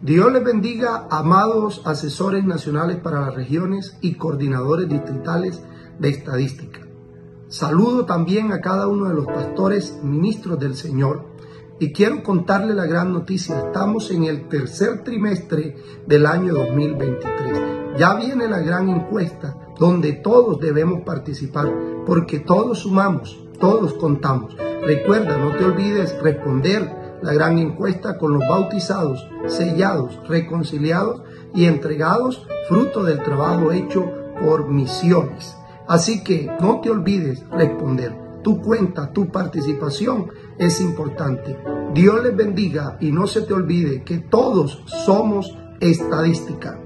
Dios les bendiga, amados asesores nacionales para las regiones y coordinadores distritales de estadística. Saludo también a cada uno de los pastores ministros del Señor y quiero contarle la gran noticia. Estamos en el tercer trimestre del año 2023. Ya viene la gran encuesta donde todos debemos participar porque todos sumamos, todos contamos. Recuerda, no te olvides responder la gran encuesta con los bautizados, sellados, reconciliados y entregados fruto del trabajo hecho por misiones. Así que no te olvides responder. Tu cuenta, tu participación es importante. Dios les bendiga y no se te olvide que todos somos estadística.